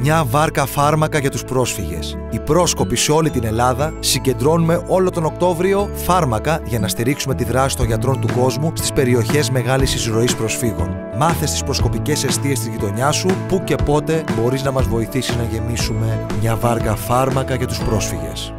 Μια βάρκα φάρμακα για τους πρόσφυγες. Οι πρόσκοποι σε όλη την Ελλάδα συγκεντρώνουμε όλο τον Οκτώβριο φάρμακα για να στηρίξουμε τη δράση των γιατρών του κόσμου στις περιοχές μεγάλης εισρωής προσφύγων. Μάθε στις προσκοπικές αιστείες της γειτονιάς σου που και πότε μπορείς να μας βοηθήσεις να γεμίσουμε μια βάρκα φάρμακα για τους πρόσφυγες.